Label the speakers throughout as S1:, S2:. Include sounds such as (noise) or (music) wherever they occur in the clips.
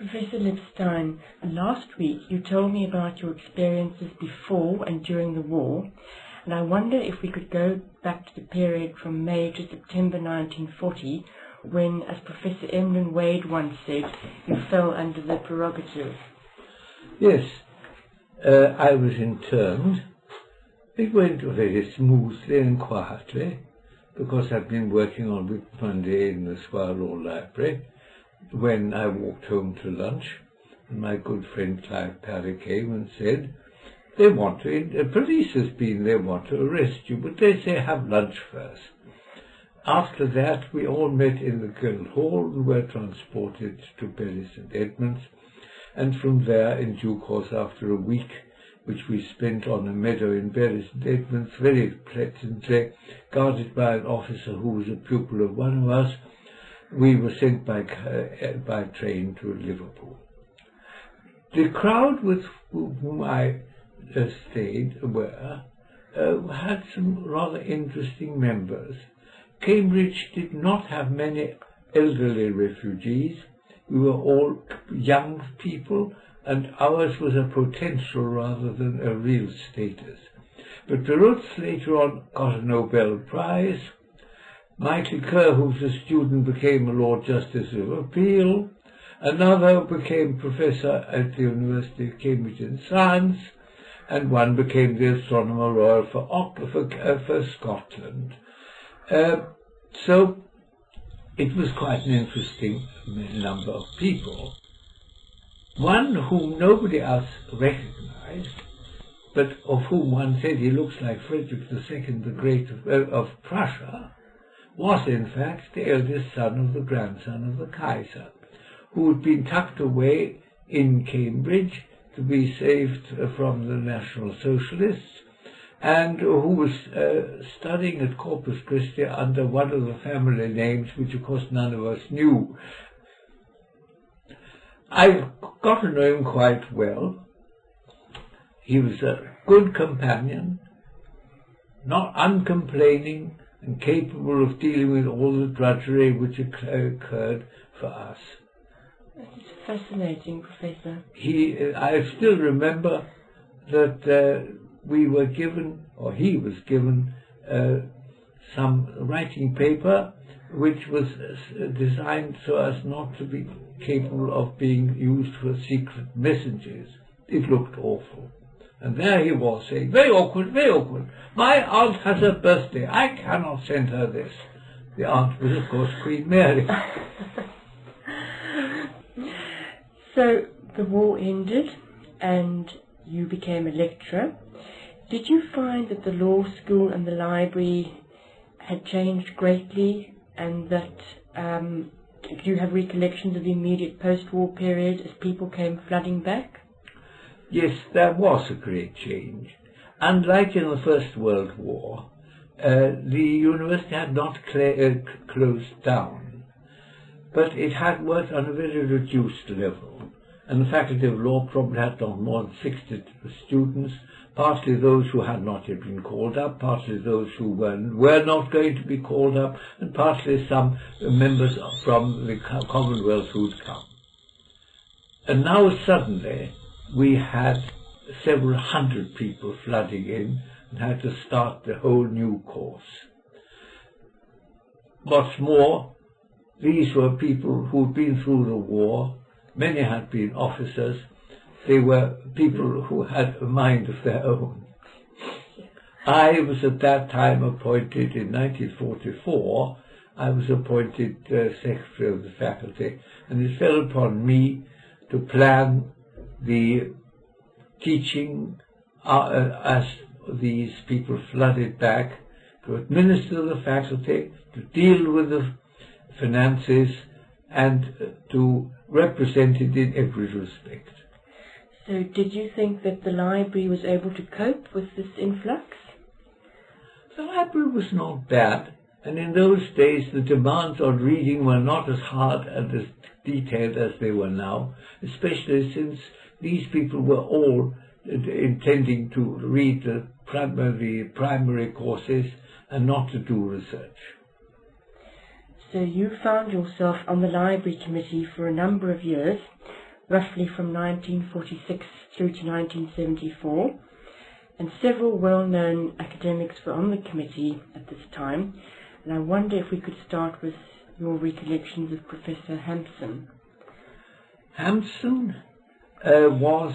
S1: Professor Lipstein, last week you told me about your experiences before and during the war, and I wonder if we could go back to the period from May to September 1940, when, as Professor Emlyn Wade once said, you fell under the prerogative.
S2: Yes, uh, I was interned. It went very smoothly and quietly because I'd been working on Whit Monday in the Squire Law Library when I walked home to lunch, my good friend Clive Parry came and said, they want to, the police has been, they want to arrest you, but they say have lunch first. After that, we all met in the Guildhall and were transported to Bury St Edmunds, and from there, in due course, after a week, which we spent on a meadow in Bury St Edmunds, very pleasantly, guarded by an officer who was a pupil of one of us, we were sent by, uh, by train to Liverpool. The crowd with whom I uh, stayed were uh, had some rather interesting members. Cambridge did not have many elderly refugees. We were all young people, and ours was a potential rather than a real status. But Perutz later on got a Nobel Prize, Michael Kerr, a student, became a Lord Justice of Appeal. Another became professor at the University of Cambridge in Science, and one became the Astronomer Royal for, for, uh, for Scotland. Uh, so it was quite an interesting number of people. One whom nobody else recognized, but of whom one said he looks like Frederick II the Great of, uh, of Prussia, was in fact the eldest son of the grandson of the Kaiser, who had been tucked away in Cambridge to be saved from the National Socialists, and who was uh, studying at Corpus Christi under one of the family names, which of course none of us knew. I got to know him quite well. He was a good companion, not uncomplaining, and capable of dealing with all the drudgery which occurred for us.
S1: It's fascinating, Professor.
S2: He, I still remember that uh, we were given, or he was given, uh, some writing paper which was uh, designed so as not to be capable of being used for secret messages. It looked awful. And there he was saying, very awkward, very awkward. My aunt has a birthday. I cannot send her this. The aunt was, of course, Queen Mary. (laughs)
S1: so the war ended and you became a lecturer. Did you find that the law school and the library had changed greatly and that um, do you have recollections of the immediate post-war period as people came flooding back?
S2: Yes, there was a great change. Unlike in the First World War, uh, the university had not uh, closed down, but it had worked on a very reduced level, and the Faculty of Law probably had not more than 60 students, partly those who had not yet been called up, partly those who were, were not going to be called up, and partly some members from the Commonwealth who'd come. And now suddenly, we had several hundred people flooding in and had to start the whole new course. What's more, these were people who'd been through the war, many had been officers, they were people who had a mind of their own. I was at that time appointed in 1944, I was appointed uh, Secretary of the Faculty, and it fell upon me to plan the teaching uh, as these people flooded back to administer the faculty, to deal with the finances, and to represent it in every respect.
S1: So, did you think that the library was able to cope with this influx?
S2: The library was not bad, and in those days the demands on reading were not as hard and as detailed as they were now, especially since these people were all intending to read the primary, primary courses and not to do research.
S1: So you found yourself on the library committee for a number of years. roughly from 1946 through to 1974, and several well-known academics were on the committee at this time, and I wonder if we could start with your recollections of Professor Hampson.
S2: Hampson uh, was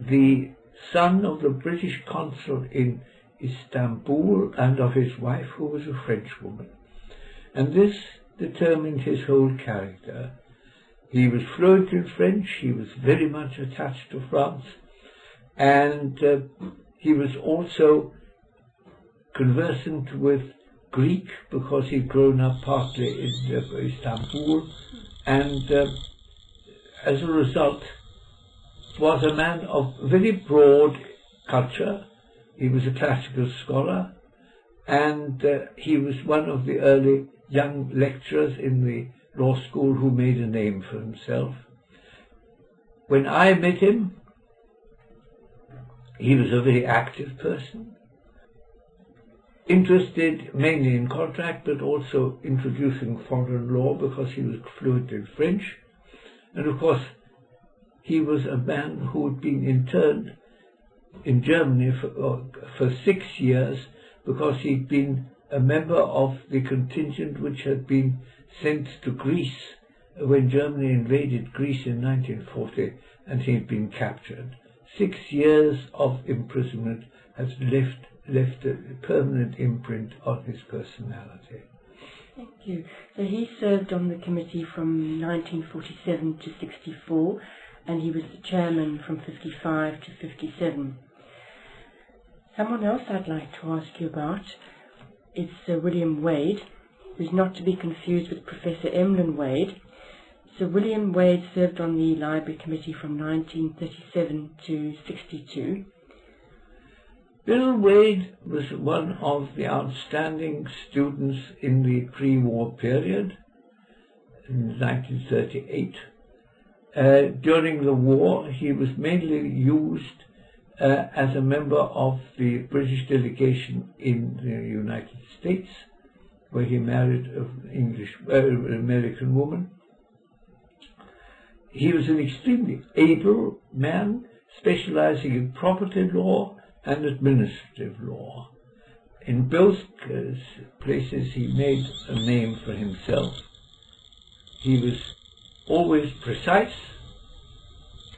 S2: the son of the British consul in Istanbul and of his wife, who was a Frenchwoman. And this determined his whole character. He was fluent in French, he was very much attached to France, and uh, he was also conversant with Greek because he'd grown up partly in uh, Istanbul, and uh, as a result, was a man of very broad culture. He was a classical scholar, and uh, he was one of the early young lecturers in the law school who made a name for himself. When I met him, he was a very active person, interested mainly in contract, but also introducing foreign law because he was fluent in French. And of course, he was a man who had been interned in Germany for, uh, for six years because he'd been a member of the contingent which had been sent to Greece when Germany invaded Greece in 1940 and he'd been captured. Six years of imprisonment has left, left a permanent imprint on his personality.
S1: Thank you. So he served on the committee from 1947 to 64 and he was the chairman from 55 to 57. Someone else I'd like to ask you about is Sir William Wade, who's not to be confused with Professor Emlyn Wade. Sir William Wade served on the Library Committee from 1937 to 62.
S2: Bill Wade was one of the outstanding students in the pre-war period in 1938 uh, during the war, he was mainly used uh, as a member of the British delegation in the United States, where he married an English, uh, American woman. He was an extremely able man, specializing in property law and administrative law. In both places, he made a name for himself. He was always precise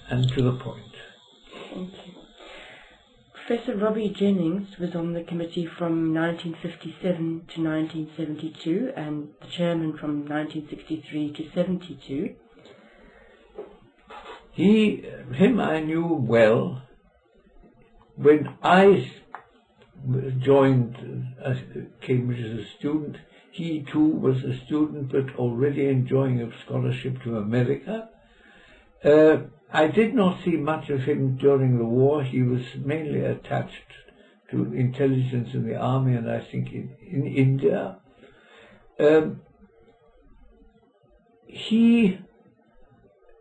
S2: and to the point.
S1: Thank you. Professor Robbie Jennings was on the committee from 1957 to 1972 and the chairman from 1963 to 72.
S2: He, him I knew well. When I joined uh, Cambridge as a student, he too was a student but already enjoying a scholarship to America. Uh, I did not see much of him during the war. He was mainly attached to intelligence in the army and I think in, in India. Um, he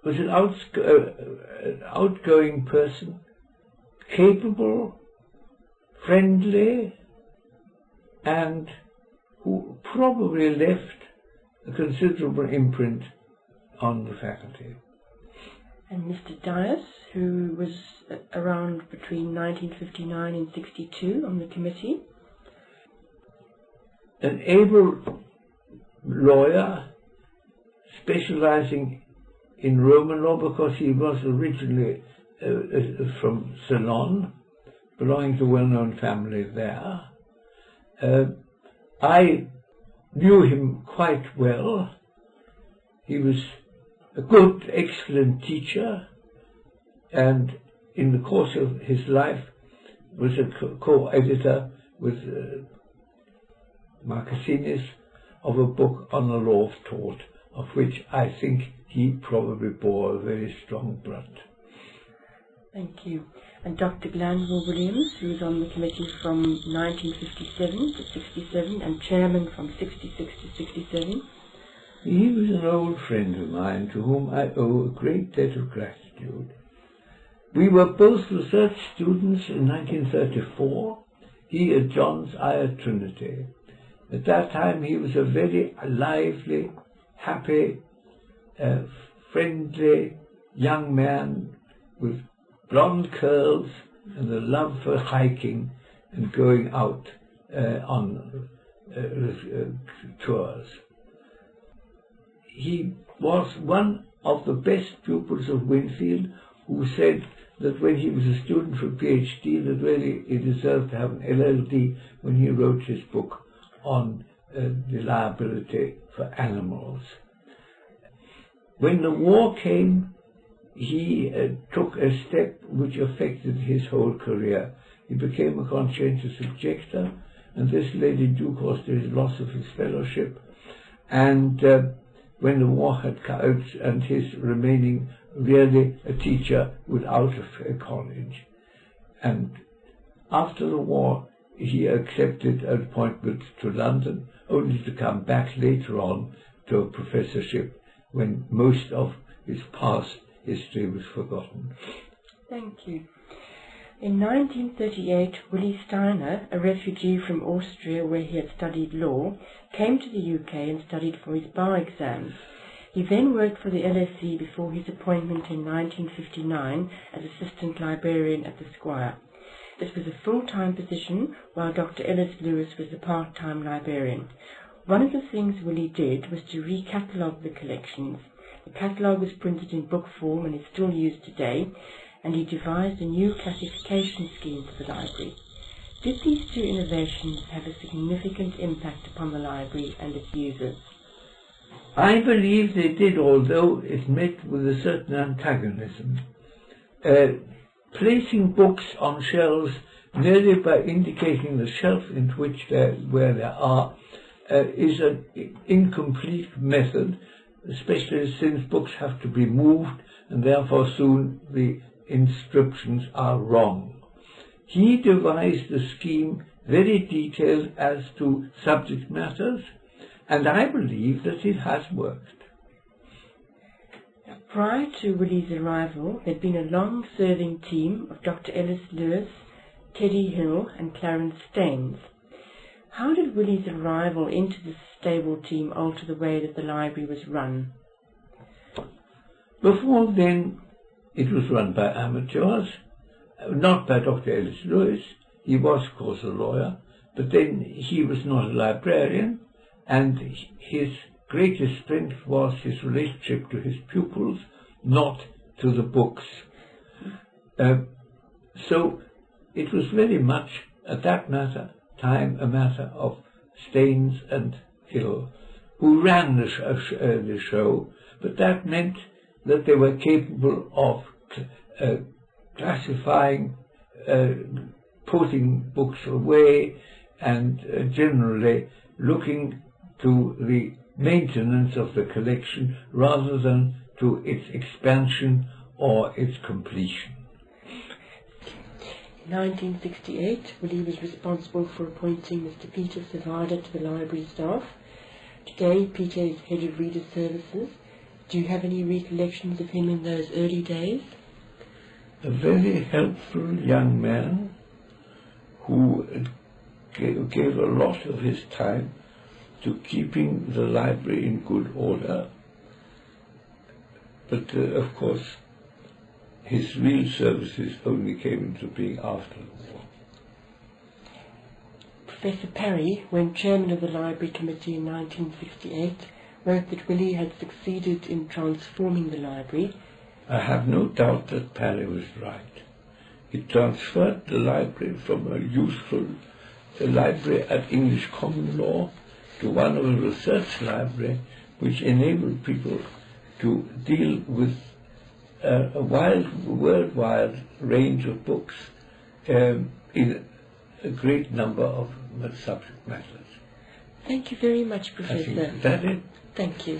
S2: was an uh, outgoing person, capable, friendly, and probably left a considerable imprint on the faculty.
S1: And Mr. Dias, who was around between 1959 and 62 on the committee.
S2: An able lawyer specializing in Roman law because he was originally uh, uh, from Ceylon, belonging to a well-known family there. Uh, I knew him quite well. He was a good, excellent teacher, and in the course of his life was a co-editor with uh, Markesinis of a book on the law of tort, of which I think he probably bore a very strong brunt.
S1: Thank you. And Dr. Glanville Williams, who was on the committee from 1957 to 67 and chairman from 66 to 67.
S2: He was an old friend of mine to whom I owe a great debt of gratitude. We were both research students in 1934, he at John's, I at Trinity. At that time he was a very lively, happy, uh, friendly, young man with blonde curls and a love for hiking and going out uh, on uh, uh, tours. He was one of the best pupils of Winfield who said that when he was a student for a PhD that really he deserved to have an LLD when he wrote his book on uh, the liability for animals. When the war came, he uh, took a step which affected his whole career. He became a conscientious objector, and this led in due course to his loss of his fellowship. And uh, when the war had come, and his remaining really a teacher without a college. And after the war, he accepted an appointment to London, only to come back later on to a professorship when most of his past history was forgotten.
S1: Thank you. In 1938, Willi Steiner, a refugee from Austria where he had studied law, came to the UK and studied for his bar exams. He then worked for the LSE before his appointment in 1959 as assistant librarian at the Squire. This was a full-time position, while Dr. Ellis Lewis was a part-time librarian. One of the things Willi did was to recatalogue the collections. The catalogue was printed in book form and is still used today, and he devised a new classification scheme for the library. Did these two innovations have a significant impact upon the library and its users?
S2: I believe they did, although it met with a certain antagonism. Uh, placing books on shelves merely by indicating the shelf in which they where they are uh, is an incomplete method, especially since books have to be moved and therefore soon the inscriptions are wrong. He devised a scheme very detailed as to subject matters, and I believe that it has worked.
S1: Prior to Willi's arrival, there'd been a long-serving team of Dr. Ellis Lewis, Teddy Hill, and Clarence Staines. How did Willi's arrival into the stable team alter the way that the library was run?
S2: Before then, it was run by amateurs, not by Dr. Ellis Lewis. He was, of course, a lawyer, but then he was not a librarian, and his greatest strength was his relationship to his pupils, not to the books. Uh, so it was very much, at that matter, time a matter of Staines and Hill, who ran the, sh- uh, the show, but that meant that they were capable of uh, classifying, uh, putting books away, and uh, generally looking to the maintenance of the collection rather than to its expansion or its completion.
S1: In 1968, Willi was responsible for appointing Mr. Peter Zawada to the library staff. Today, Peter is head of reader services. Do you have any recollections of him in those early days?
S2: A very helpful young man who gave, gave a lot of his time to keeping the library in good order. But uh, of course, his real services only came into being after the war.
S1: Professor Perry, when chairman of the Library Committee in 1968, wrote that Willi had succeeded in transforming the library.
S2: I have no doubt that Perry was right. He transferred the library from a useful a library at English common law to one of a research library which enabled people to deal with uh, a wild, worldwide range of books um, in a great number of subject matters.
S1: Thank you very much, Professor.
S2: Is that it?
S1: Thank you.